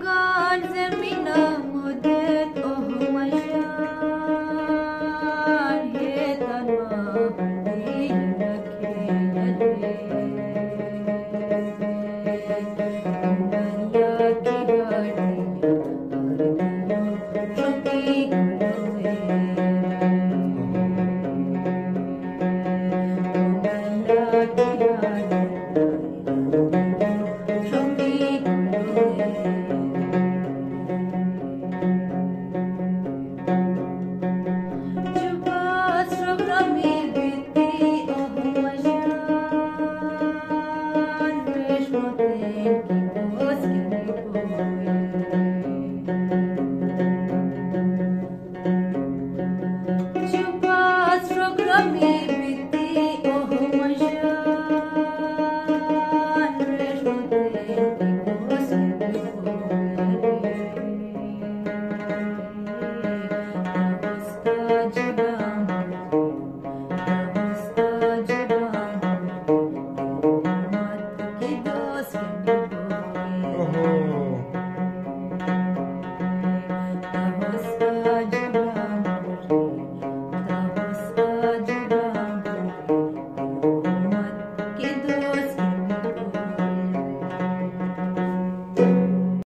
哥。